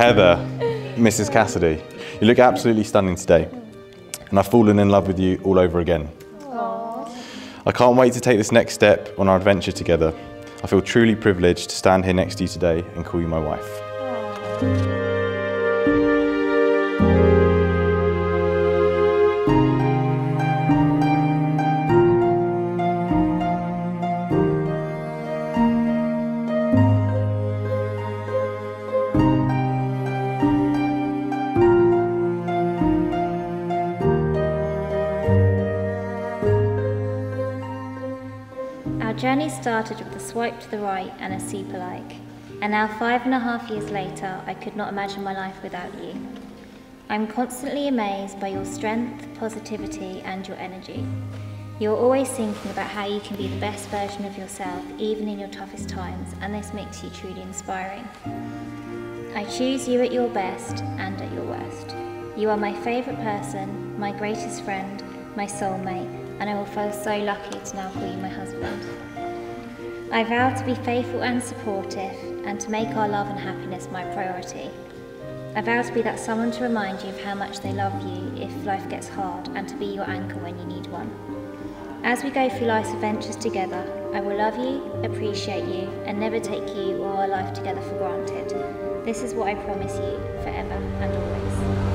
Heather, Mrs. Cassidy, you look absolutely stunning today, and I've fallen in love with you all over again. I can't wait to take this next step on our adventure together. I feel truly privileged to stand here next to you today and call you my wife. Our started with a swipe to the right and a super like. And now, five and a half years later, I could not imagine my life without you. I'm constantly amazed by your strength, positivity, and your energy. You're always thinking about how you can be the best version of yourself, even in your toughest times, and this makes you truly inspiring. I choose you at your best and at your worst. You are my favourite person, my greatest friend, my soulmate, and I will feel so lucky to now call you my husband. I vow to be faithful and supportive, and to make our love and happiness my priority. I vow to be that someone to remind you of how much they love you if life gets hard, and to be your anchor when you need one. As we go through life's adventures together, I will love you, appreciate you, and never take you or our life together for granted. This is what I promise you forever and always.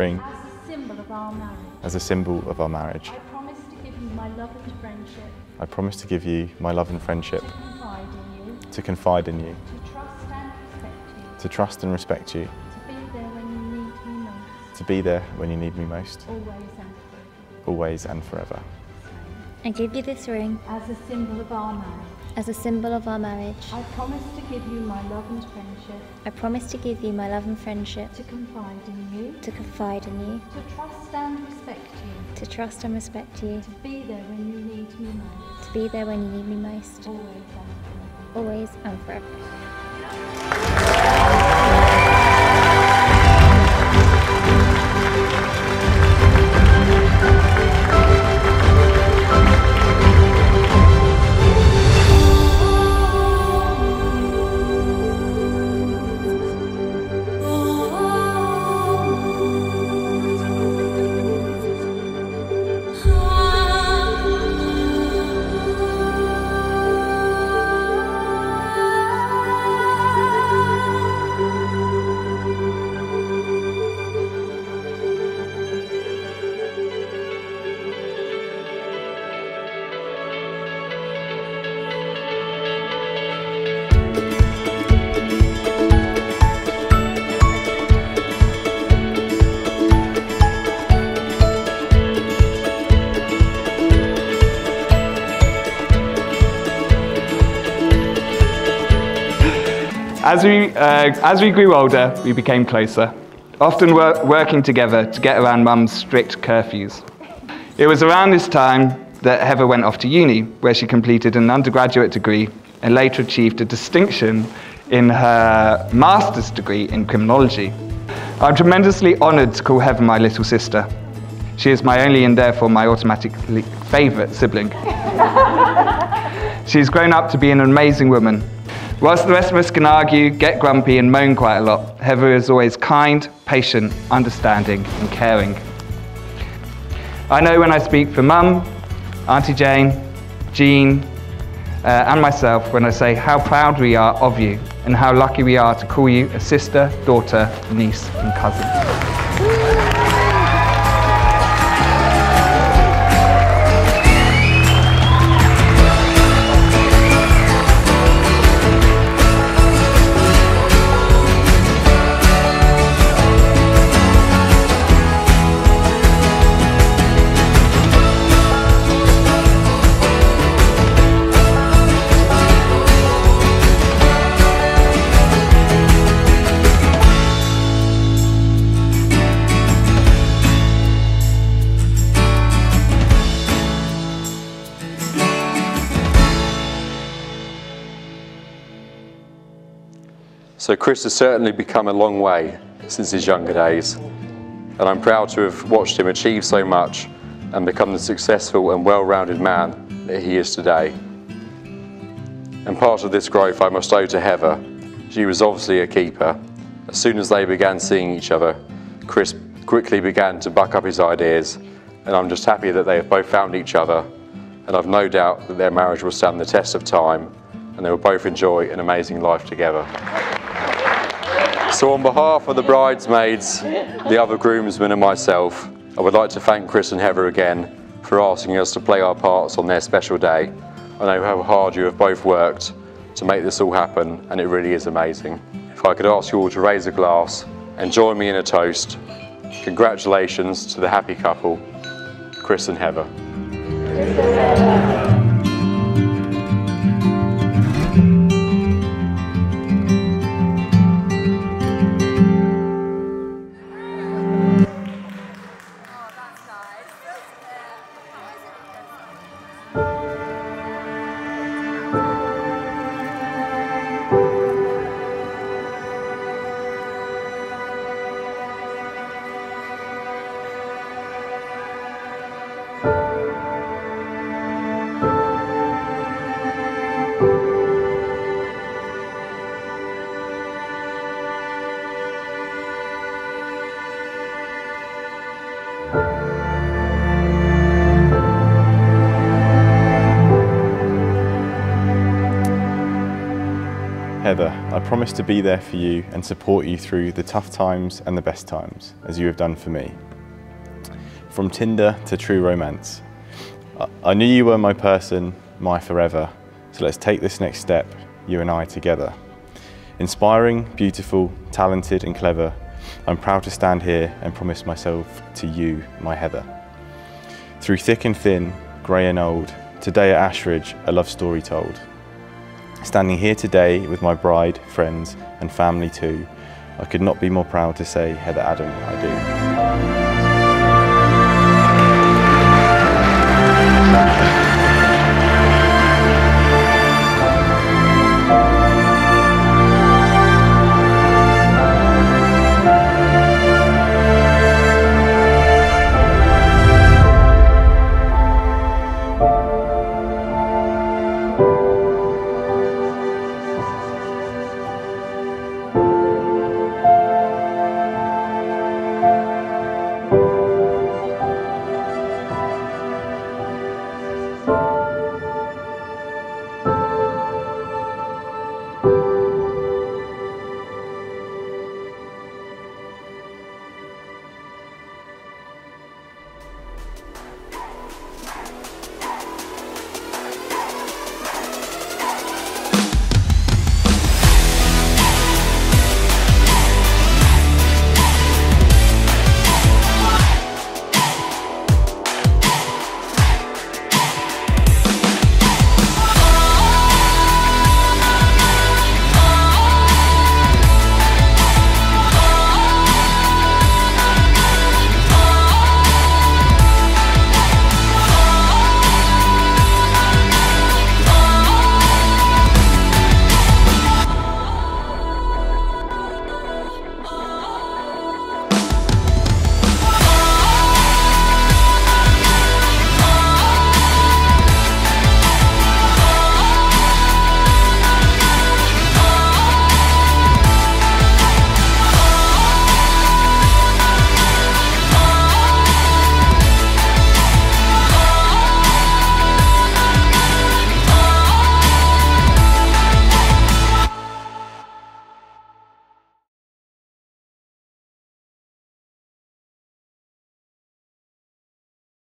Give ring As a symbol of our marriage, as a symbol of our marriage. I promise to give you my love and friendship, I promise to give you my love and friendship, to confide in you, to confide in you, to trust and respect you, to trust and respect you, to be there when you need me most, to be there when you need me most, always and forever. always and forever. I give you this ring. As a symbol of our marriage, as a symbol of our marriage. I promise to give you my love and friendship, I promise to give you my love and friendship, to confide in you, to confide in you, to trust and respect you, to trust and respect you, to be there when you need me most, to be there when you need me most, always and forever. always As we, uh, as we grew older, we became closer, often wor- working together to get around Mum's strict curfews. It was around this time that Heather went off to uni, where she completed an undergraduate degree and later achieved a distinction in her master's degree in criminology. I'm tremendously honoured to call Heather my little sister. She is my only and therefore my automatic favourite sibling. She's grown up to be an amazing woman. Whilst the rest of us can argue, get grumpy, and moan quite a lot, Heather is always kind, patient, understanding, and caring. I know when I speak for Mum, Auntie Jane, Jean, uh, and myself when I say how proud we are of you and how lucky we are to call you a sister, daughter, niece, and cousin. So Chris has certainly become a long way since his younger days, and I'm proud to have watched him achieve so much and become the successful and well-rounded man that he is today. And part of this growth I must owe to Heather. She was obviously a keeper. As soon as they began seeing each other, Chris quickly began to buck up his ideas, and I'm just happy that they have both found each other, and I've no doubt that their marriage will stand the test of time, and they will both enjoy an amazing life together. So on behalf of the bridesmaids, the other groomsmen and myself, I would like to thank Chris and Heather again for asking us to play our parts on their special day. I know how hard you have both worked to make this all happen and it really is amazing. If I could ask you all to raise a glass and join me in a toast. Congratulations to the happy couple, Chris and Heather. Heather, I promise to be there for you and support you through the tough times and the best times, as you have done for me. From Tinder to true romance. I- I knew you were my person, my forever, so let's take this next step, you and I together. Inspiring, beautiful, talented and clever, I'm proud to stand here and promise myself to you, my Heather. Through thick and thin, grey and old, today at Ashridge, a love story told. Standing here today with my bride, friends and family too, I could not be more proud to say, Heather Adam, I do.